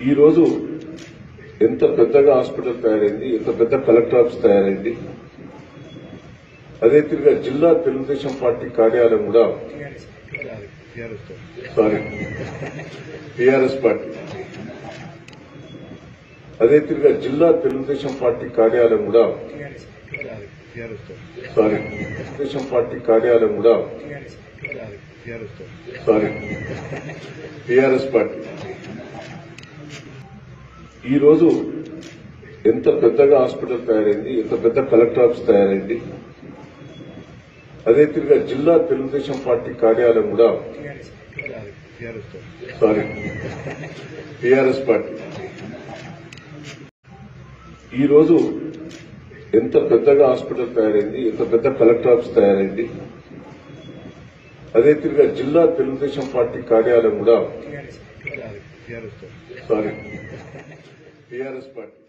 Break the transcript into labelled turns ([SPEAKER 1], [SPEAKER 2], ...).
[SPEAKER 1] ఈ రోజు ఎంత పెద్దగా హాస్పిటల్ తయారైంది ఎంత పెద్ద కలెక్టర్ ఆఫీస్ తయారైంది అదే తిరిగా జిల్లా తెలుగుదేశం పార్టీ కార్యాలయం కూడా సారీ టీఆర్ఎస్ పార్టీ. అదే తిరిగా జిల్లా తెలుగుదేశం పార్టీ కార్యాలయం కూడా సారీ తెలుగుదేశం పార్టీ కార్యాలయం కూడా సారీ టీఆర్ఎస్ పార్టీ. ఈ రోజు ఎంత పెద్దగా హాస్పిటల్ తయారైంది ఎంత పెద్ద కలెక్టర్ ఆఫీస్ తయారైంది. అదే తిరిగా జిల్లా తెలుగుదేశం పార్టీ కార్యాలయం కూడా సారీ పార్టీ. ఈరోజు ఎంత పెద్దగా హాస్పిటల్ తయారైంది ఎంత పెద్ద కలెక్టర్ ఆఫీస్ తయారైంది. అదే తిరిగా జిల్లా తెలుగుదేశం పార్టీ కార్యాలయం కూడా సారీ టిఆర్ఎస్ పార్టీ